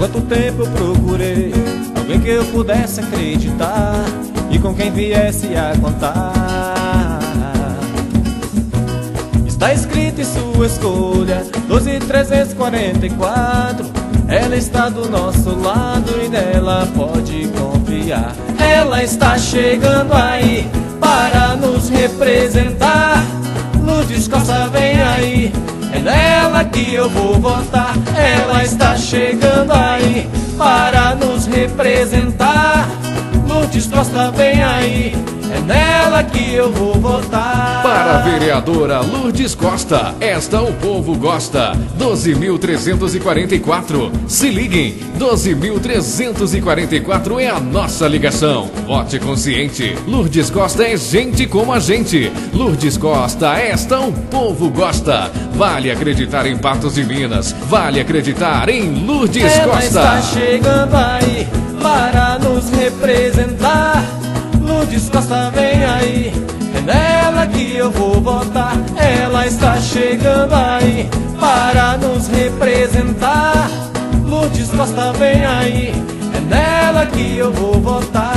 quanto tempo eu procurei alguém que eu pudesse acreditar e com quem viesse a contar. Está escrito em sua escolha 12344. Ela está do nosso lado e nela pode confiar. Ela está chegando aí para nos representar. Lourdes Costa vem aí, é nela que eu vou votar. Ela está chegando aí para nos representar. Lourdes Costa vem aí, é nela que eu vou votar. Para a vereadora Lourdes Costa, esta o povo gosta. 12.344. Se liguem, 12.344 é a nossa ligação. Vote consciente. Lourdes Costa é gente como a gente. Lourdes Costa, esta o povo gosta. Vale acreditar em Patos de Minas. Vale acreditar em Lourdes Ela Costa. está chegando aí para nos representar. Lourdes Costa vem aí, é eu vou votar. Ela está chegando aí para nos representar. Lourdes Costa vem aí, é nela que eu vou votar.